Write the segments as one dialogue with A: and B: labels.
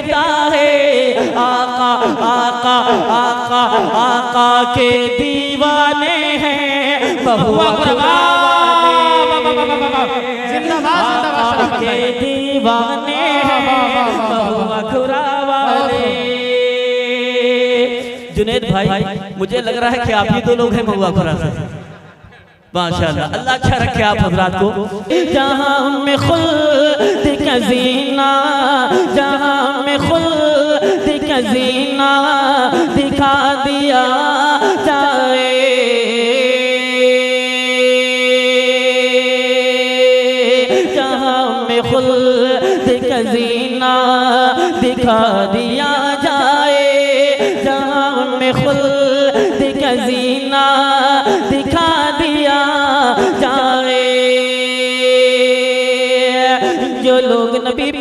A: कहता है आका आका आका आका के दीवाने हैं बहुआ के दीवाने हैं बहुआ खुरावाले जुनेद भाई मुझे लग रहा है कि आप ही दो लोग हैं महुआ खुरा से माशाल्लाह। अल्लाह अच्छा रखे आप हजरात को। जहाँ में खुद का जीना। जहाँ में खुद का जीना। दिखा दिया जाए। जहाँ में खुद का जीना। दिखा दिया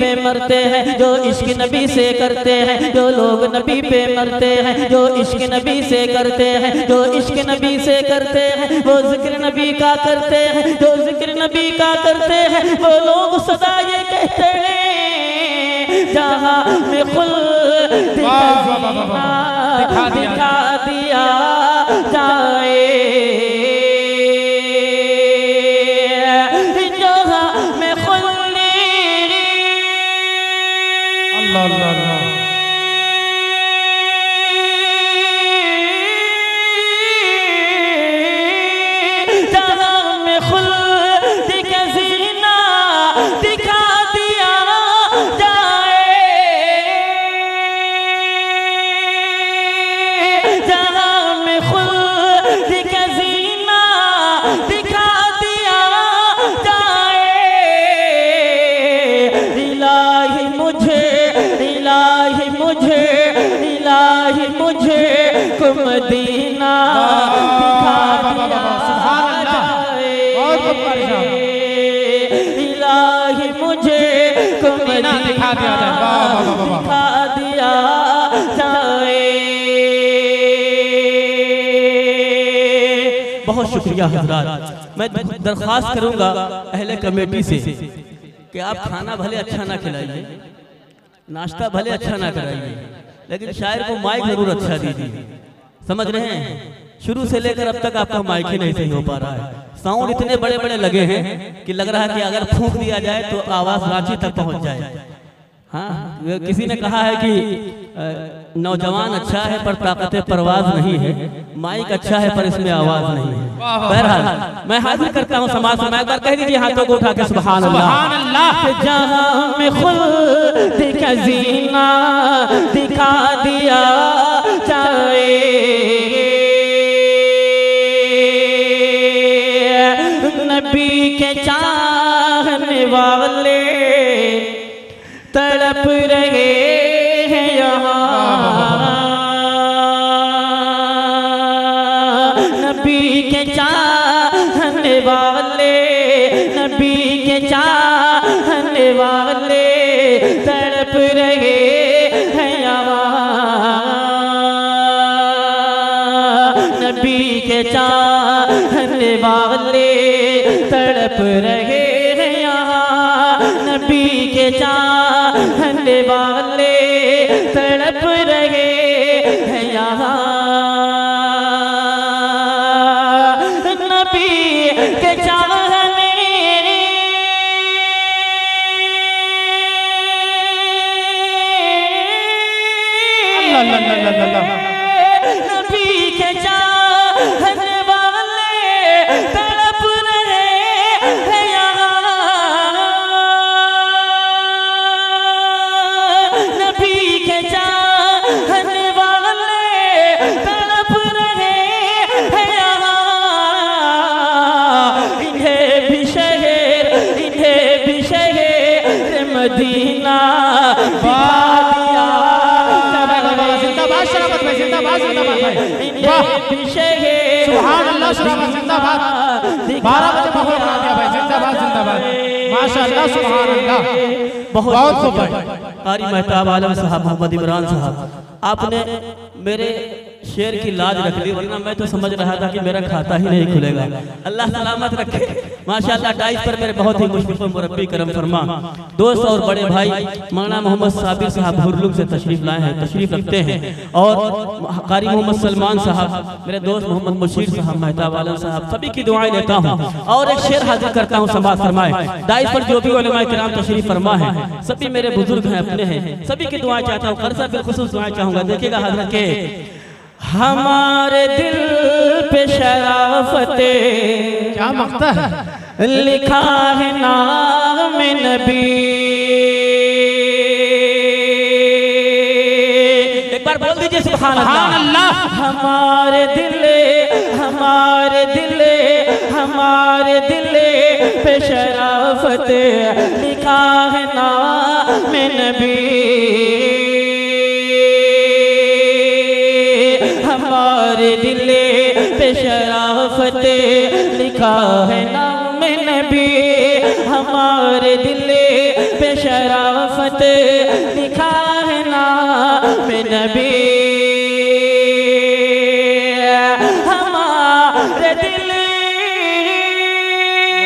A: पे मरते हैं जो इश्क नबी से करते हैं जो लोग नबी पे मरते हैं जो इश्क नबी से करते हैं जो इश्क नबी से करते हैं वो ज़िक्र नबी का करते हैं जो ज़िक्र नबी का करते हैं वो लोग सदा ये कहते हैं जहाँ में
B: दिखा दिया
A: जाए। शुक्रिया हजरात। मैं दरख्वास्त करूँगा अहले कमेटी से कि आप खाना भले अच्छा ना खिलाइए, नाश्ता भले अच्छा ना कराइए, लेकिन शायर को माइक ज़रूर अच्छा दीजिए। समझ रहे हैं? शुरू से लेकर अब तक आपका माइक ही नहीं सही हो पा रहा है। साउंड इतने बड़े बड़े लगे हैं कि लग रहा है कि अगर फूंक दिया जाए तो आवाज़ रांची तक पहुँच जाए। हाँ किसी ने कहा है कि नौजवान अच्छा है पर ताकत परवाज नहीं है। माइक अच्छा है पर इसमें आवाज़ नहीं है। बहरहाल मैं हाजिर करता हूँ समाज में एक बार कह दीजिए हाथों को उठा के सुबहान अल्लाह
B: सुभान अल्लाह
A: कि जहाँ में खुद का जीना दिखा दिया जाए। नबी के चाहने वाले तड़प रहे। चाहने वाले
B: अल्लाह
A: बहुत कारी मेहताब आलम साहब मोहम्मद इमरान साहब आपने मेरे शेर की लाज रख ली वरना मैं तो समझ रहा था कि मेरा खाता ही नहीं खुलेगा। अल्लाह सलामत रखे। माशाल्लाह डाइस पर मेरे बहुत ही मुश्किल मुरब्बी करम फरमा। दोस्त और बड़े भाई, मौलाना मोहम्मद साबिर साहब हुरलुक से तशरीफ़ लाए हैं, तशरीफ़ रखते हैं। और कारी मोहम्मद सलमान साहब, मेरे दोस्त मोहम्मद मुशीर साहब मेहताब आलम साहब, सभी की दुआएँ लेता हूँ। और एक शेर हाजिर करता हूँ, समाज फरमाए। डाइस पर जो भी किराम तशरीफ़ फरमा है, सभी मेरे बुज़ुर्ग हैं, अपने हैं। सभी की दुआएँ चाहता हूँ खरसा बिलखुसूस दुआएँ चाहूँगा। देखिएगा हज़रत के, हमारे दिल पे शराफते
B: क्या मकता है?
A: लिखा है नाम नबी। एक बार बोल दीजिए सुभान अल्लाह हमारे दिल हमारे दिल हमारे दिल पे शराफत लिखा है नाम नबी। हमारे दिल पे शराफत लिखा है नाम नबी हमारे दिल पे शराफत लिखा है नाम नबी। हमारे दिल।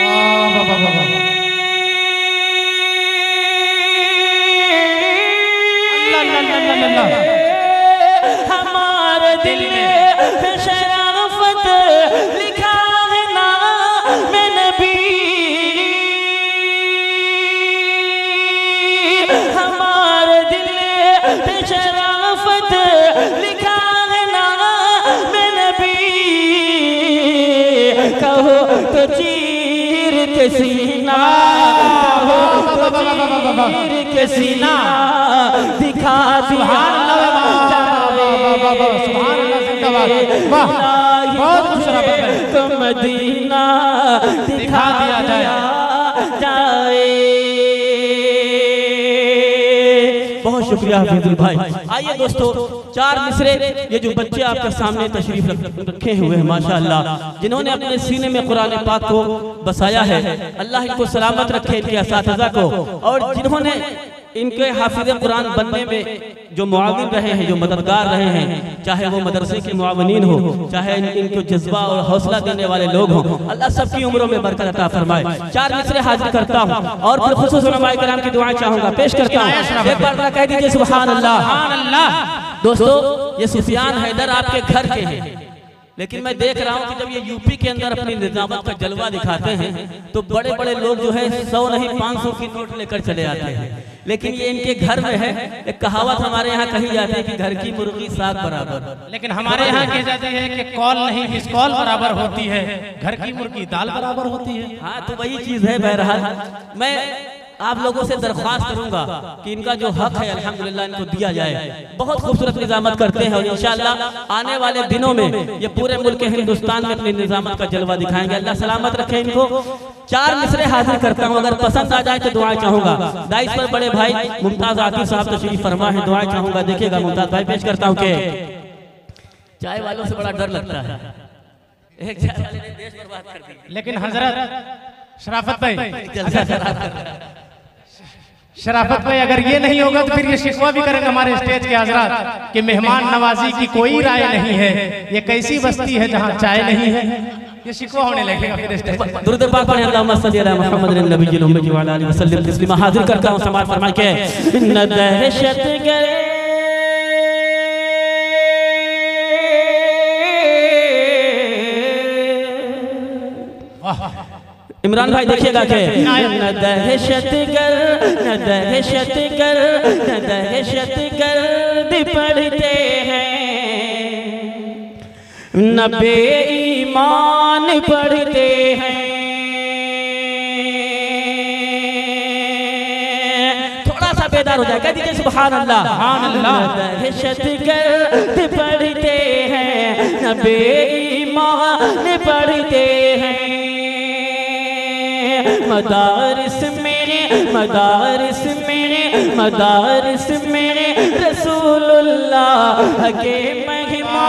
B: वाह, वाह,
A: चीर के सीना दिखा
B: सुभान बहुत।
A: तो मदीना दिखा
B: दिया
A: जाए। शुक्रिया हफीजुल भाई। आइए दोस्तों, चार मिसरे, ये जो बच्चे आपके सामने तशरीफ़ रखे हुए हैं माशा जिन्होंने अपने सीने में कुरान पाक को बसाया है, अल्लाह इनको सलामत रखे, इनके इस को, और जिन्होंने इनके हाफिज कुरान बनने में जो मुआविन रहे हैं जो मददगार रहे हैं चाहे वो मदरसे के मुआवनीन हो चाहे इनको जज्बा और हौसला देने वाले लोग हों। अल्लाह सबकी उम्रों में बरकत अता फरमाए। चार मिसरे हाजिर करता हूँ और फिर उलमाए कराम की दुआएँ चाहूँगा पेश करता हूँ। एक बार कह दीजिए सुभान अल्लाह
B: सुभान अल्लाह
A: दोस्तों ये सुफियान हैदर आपके घर के हैं। लेकिन मैं देख रहा हूँ कि जब ये यूपी के अंदर अपनी निजामत का जलवा दिखाते हैं तो बड़े बड़े लोग जो है सौ नहीं पाँच सौ की नोट लेकर चले आते हैं लेकिन ये इनके घर में है। एक कहावत हमारे यहाँ कही जाती है कि घर की मुर्गी साग बराबर।
B: लेकिन हमारे यहाँ कह जाती है कि कॉल नहीं मिस कॉल बराबर होती है। घर की मुर्गी दाल बराबर होती है।
A: हाँ तो वही चीज़ है बहरहाल। मैं आप लोगों से दरख्वास्त करूँगा कि इनका जो हक है अल्हम्दुलिल्लाह इनको दिया जाए। बहुत खूबसूरत निजामत करते हैं और इंशाल्लाह आने वाले दिनों में ये पूरे मुल्क हिंदुस्तान में अपनी निजामत का जलवा दिखाएँगे। अल्लाह सलामत रखे इनको। चार मिसरे हाजिर करता हूँ। अगर पसंद आ जाए तो दुआएँ चाहूँगा। दाइस पर बड़े भाई मुमताज़ आतिफ साहब तशरीफ़ फरमा है। दुआएँ चाहूँगा। देखिएगा मुमताज़ भाई पेश करता हूँ के चाय वालों से बड़ा डर लगता है। एक चाय वाले ने देश बर्बाद कर दिया।
B: लेकिन हज़रत शराफत भाई।
A: जलसा है।
B: शराफत भाई अगर ये नहीं होगा तो फिर ये शिकवा भी करेंगे हमारे स्टेज के हजरात कि मेहमान नवाजी की कोई राय नहीं है ये कैसी बस्ती है जहाँ चाय नहीं है ये शिकवा होने लगेगा फिर स्टेज।
A: दुरूद पाक हाजिर करता हूँ, समाज फरमा के इमरान भाई देखिएगा के न दहशत न दहशत न दहशत गर्द पढ़ते हैं। न बेईमान पढ़ते हैं। थोड़ा सा बेदार हो जाए कह दीजिए सुभान अल्लाह। दहशत गर्द पढ़ते हैं। न बेईमान पढ़ते हैं। मदारिस मेरे मदारस मेरे मदारस मेरे रसूलुल्लाह के महिमा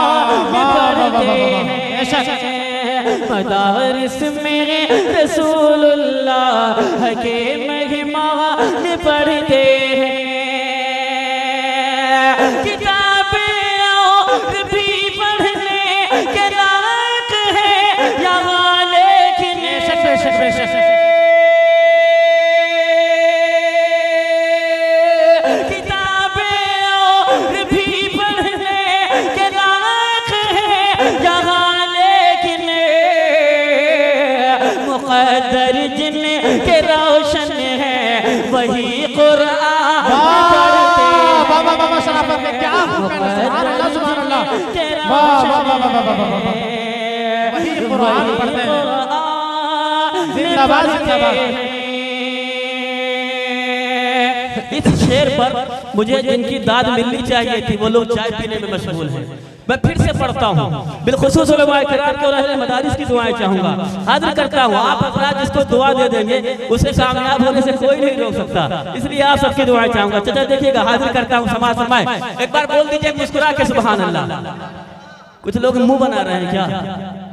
A: में पढ़ते हैं। मदारिस मेरे रसूलुल्लाह के महिमा में पढ़ते हैं। के रोशन है वही कुरान पढ़ते
B: वाह वाह वाह वाह शराफत में क्या सुभान अल्लाह सुभान अल्लाह वाह वाह वाह वाह वाह वाह वाह
A: है
B: वही कुरान पढ़ते हैं। जिंदाबाद, जिंदाबाद।
A: इस शेर पर मुझे जिनकी दाद मिलनी चाहिए थी वो लोग चाय पीने में मशगूल हैं मैं फिर से पढ़ता हूँ। बिलखसूस मदारिस की दुआएँ चाहूँगा। आदर करता हूँ। आप अपराध जिसको दुआ दे देंगे, उसे कामयाब होने से कोई नहीं रोक सकता। इसलिए आप सबकी दुआएँ चाहूँगा। चाचा, देखिएगा, हाजिर करता हूँ समाज समय एक बार बोल दीजिए मुस्कुरा के सुबह अल्लाह कुछ लोग मुँह बना रहे हैं क्या?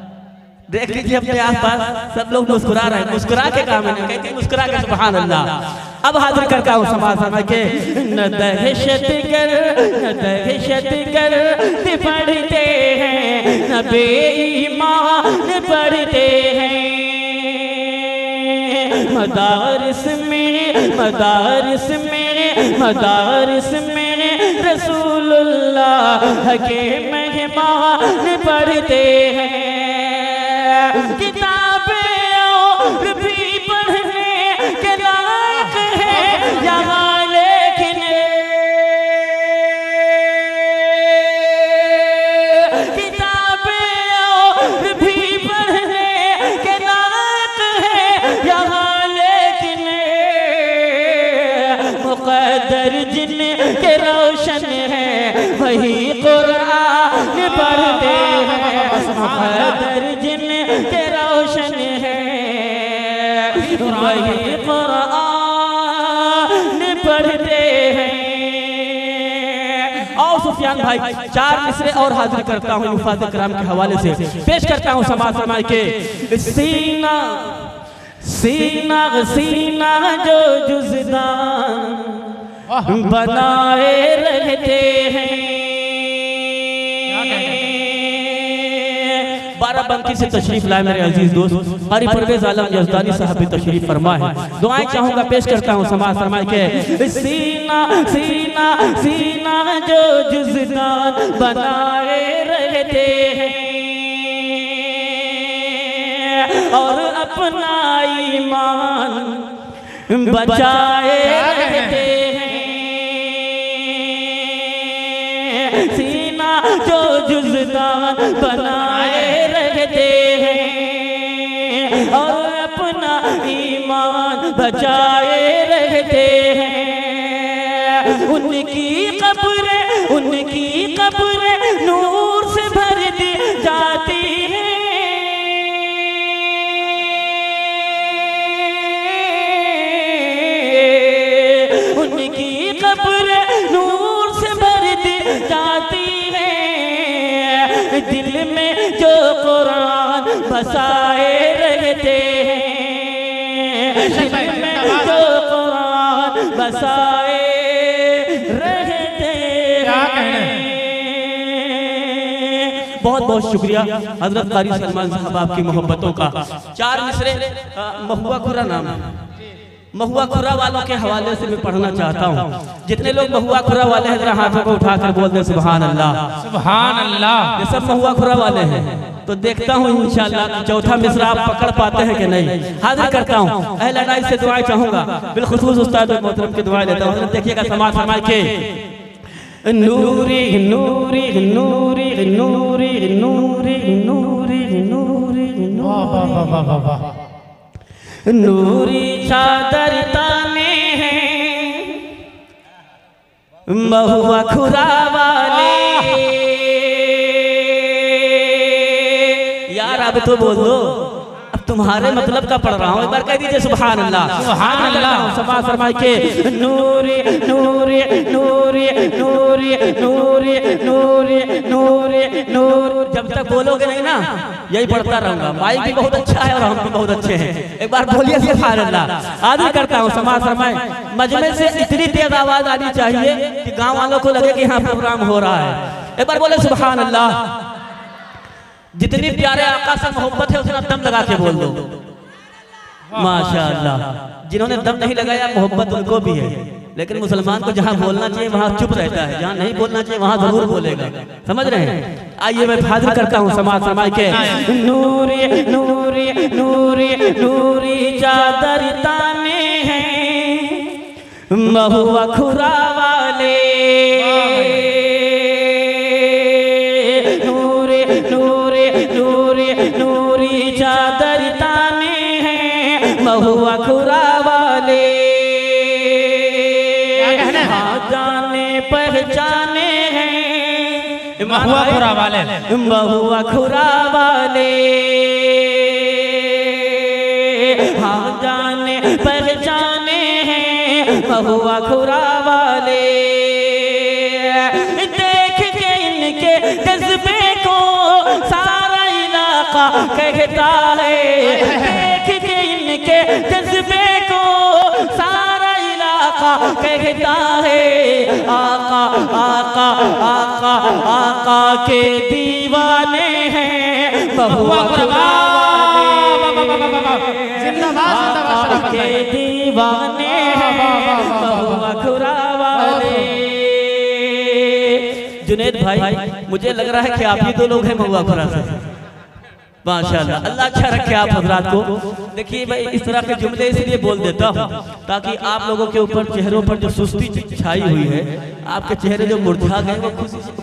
A: देख लीजिए अपने आसपास सब लोग मुस्कुरा रहे हैं। मुस्कुरा के काम है कहते मुस्कुरा के सुभान अल्लाह अब हाजिर करता हूँ समाज समय के। न दहशत कर, न दहशत कर पढ़ते हैं, न बेईमान पढ़ते हैं। मदारिस में मदारिस में मदारिस में रसूलुल्लाह के मेहमान पढ़ते हैं। Kita और सुफियान भाई चार मिसरे और हाजिर करता हूँ मुफाद कराम के हवाले से। पेश करता हूँ समाज समाज के। सीना सीना सीना जो जुजदान बनाए रहते। बाराबंकी से तशरीफ़ लाए मेरे अज़ीज़ दोस्त। हरी परवेज आलम यजदानी साहब भी तशरीफ़ फरमा है। दुआएँ चाहूँगा, पेश करता हूँ, समाज फरमाए के, सीना सीना सीना जो जुजदान बनाए रहते हैं और अपना ईमान बचाए रहते हैं। सीना जो जुजदान बनाए रहते हैं। और अपना ईमान बचाए रहते हैं। उनकी कब्र उनकी कब्र दिल में जो कुरान बसाए रहते हैं। दिल में जो कुरान बसाए रहते हैं। बहुत बहुत शुक्रिया हज़रत कारी सलमान साहब आपकी मोहब्बतों का। चार मिसरे महुआ खुरा नाम। है महुआ खुरा वालों के हवाले से मैं पढ़ना चाहता हूँ। जितने लोग महुआ खुरा वाले हैं जरा हाथों को उठाकर बोल दे सुबहान अल्लाह
B: सुभान अल्लाह
A: ये सब महुआ खुरा वाले हैं। तो देखता हूँ इंशाल्लाह चौथा मिसरा आप पकड़ पाते हैं कि नहीं? हाजिर करता हूँ। अहल अनाई से दुआएँ चाहूँगा। बिलखुसूस उस्ताद मोहतरम की दुआएँ लेता हूँ। देखिएगा समाज फरमाए के नूरी नूरी नूरी नूरी नूरी नूरी नूरी।
B: वाह वाह वाह वाह वाह वाह।
A: नूरी चादर ताने हैं महुआ खुरा वाले। यार अब तो बोल दो। तुम्हारे मतलब का पढ़ रहा हूँ। एक बार कह दीजिए सुभान अल्लाह
B: सुभान अल्लाह।
A: समाज फरमाए के नूरी नूरी नूरी नूरी नूरी नूरी नूरी नूर। जब तक बोलोगे नहीं ना यही पढ़ता रहूँगा। माइक भी बहुत अच्छा है और हम भी बहुत अच्छे हैं। एक बार बोलिए सुभान अल्लाह आदि करता हूँ समाज फरमाए। मजमे से इतनी तेज आवाज़ आनी चाहिए कि गाँव वालों को लगे कि यहाँ प्रोग्राम हो रहा है। एक बार बोले सुभान अल्लाह जितनी प्यारे आका से मोहब्बत है उतना दम लगा के बोल दो। माशाल्लाह। जिन्होंने दम नहीं लगाया मोहब्बत उनको भी है। लेकिन मुसलमान को जहाँ बोलना चाहिए वहाँ चुप रहता है। जहाँ नहीं बोलना चाहिए वहाँ ज़रूर बोलेगा। समझ रहे हैं? आइए मैं हाजिर करता हूँ समाज समाज के। नूरी नूरी नूरी नूरी चादर ताने हैं। महुआ खुरा वाले महुआ खुरा वाले हाँ? जाने पहचाने हैं।
B: महुआ खुरा वाले।
A: महुआ खुरा वाले हाँ जाने पहचाने हैं। महुआ खुरा वाले देख के इनके जज्बे को सारा इलाका कहता है। जज्बे को सारा इलाका कहता है आका आका आका आका के दीवाने हैं के दीवाने हैं जुनेद भाई मुझे लग रहा है कि आप ही दो लोग हैं महुआ खुरा से। माशाल्लाह। अल्लाह अच्छा रखे आप हजरात को। देखिए भाई, इस तरह के जुमले इसलिए बोल देता हूँ ताकि आप लोगों के ऊपर चेहरों पर जो सुस्ती छाई हुई है, आपके चेहरे जो मुरझा गए, वो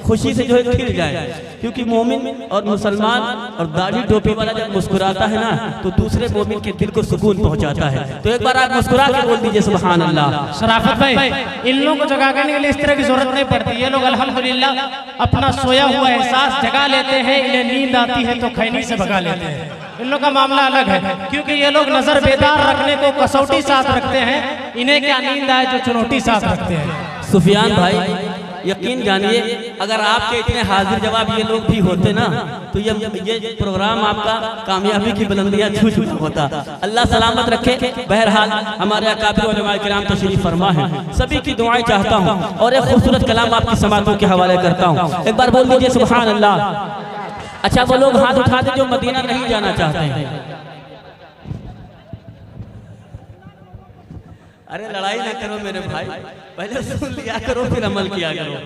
A: खुशी से- जो है खिल जाए। क्योंकि मोमिन और मुसलमान और दाढ़ी टोपी वाला जब मुस्कुराता है ना तो दूसरे मोमिन के दिल को सुकून पहुंचाता है। तो एक बार आप मुस्कुरा के बोल दीजिए सुबहान अल्लाह
B: शराफत भाई, इन लोगों को जगा करने के लिए इस तरह की ज़रूरत नहीं पड़ती। ये लोग, अल्हम्दुलिल्लाह, अपना सोया हुआ एहसास जगा लेते हैं, इन्हें नींद आती है तो खैनी से भगा लेते हैं। इन लोग का मामला अलग है, क्योंकि ये लोग नज़र बेदार रखने को कसौटी साथ रखते हैं, इन्हें क्या नींद आए जो चुनौती साथ रखते हैं?
A: सुफियान भाई, यकीन जानिए, अगर आपके इतने हाजिर जवाब ये लोग भी होते ना तो ये ये प्रोग्राम आपका कामयाबी की बुलंदियाँ छू छू होता। अल्लाह सलामत रखे। बहरहाल, हमारे कराम तशरीफ़ फरमा है। सभी की दुआएँ चाहता हूँ और एक खूबसूरत कलाम आपकी समातों के हवाले करता हूँ। एक बार बोल दीजिए सुबहान अल्लाह अच्छा वो लोग हाथ उठा दे जो मदीना नहीं जाना चाहते। हैं अरे लड़ाई ना करो मेरे भाई। पहले सुन लिया करो फिर अमल किया करो।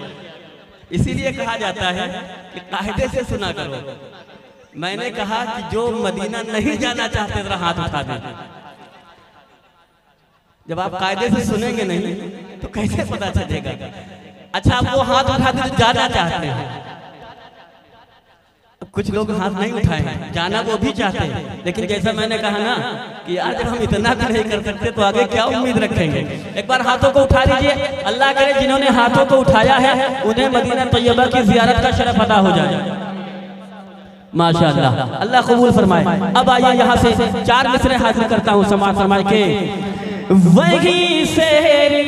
A: इसीलिए कहा जाता है कि कायदे से सुना करो। मैंने कहा कि जो मदीना नहीं जाना चाहते जरा हाथ उठा दे। जब आप कायदे से सुनेंगे नहीं तो कैसे पता चलेगा? अच्छा आप वो हाथ उठा दे जाना चाहते हैं। कुछ लोग हाथ नहीं उठाए। जाना वो भी चाहते हैं। लेकिन जैसा मैंने कहा ना कि यार जब हम इतना भी नहीं कर सकते तो आगे क्या उम्मीद रखेंगे? एक बार हाथों को उठा लीजिए। अल्लाह करे जिन्होंने हाथों को उठाया है उन्हें मदीना तैयबा की जियारत का शरफ अदा हो जाए। माशाअल्लाह अल्लाह कबूल फरमाए। अब आइए यहाँ से चार मिसरे हासिल करता हूँ। समाज फरमाए के वही सेरी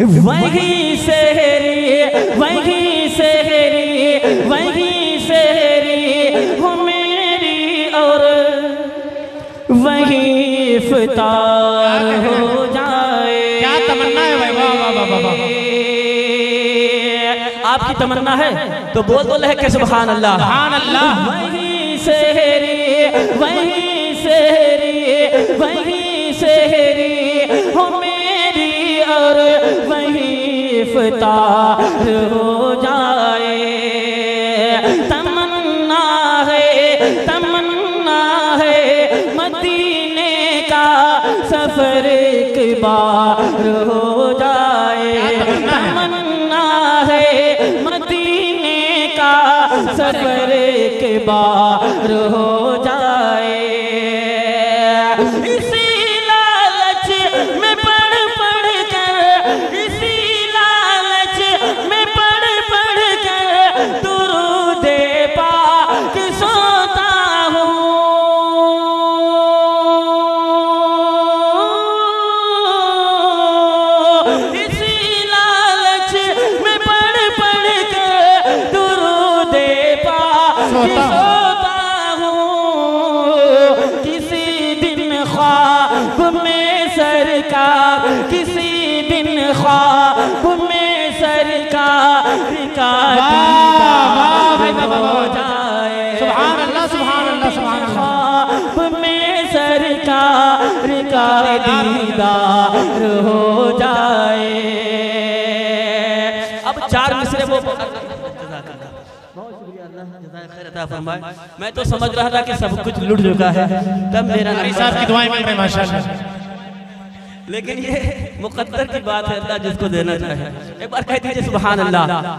A: वही सेरी वही सेरी वही सेरी हो मेरी और वही इफ्तार हो जाए।
B: क्या तमन्ना है भाई? वाह वाह वाह वाह
A: आपकी तमन्ना है? तो बोल दो लहके सुबहान अल्लाह।
B: सुभान अल्लाह।
A: वही सेरी इफ्तार हो जाए। तमन्ना है तमन्ना है, मदीने का सफ़र एक बार हो जाए। तमन्ना है, मदीने का सफ़र एक बार हो दीदार हो जाए। अब चार मिसरे वो फरमाए। मैं तो समझ रहा था कि सब कुछ लुट चुका है। तब मेरा
B: साहब की दुआएँ मिल रही माशाल्लाह
A: लेकिन ये मुकद्दर की बात है अल्लाह जिसको देना चाहे। एक बार कह दीजिए सुभान अल्लाह।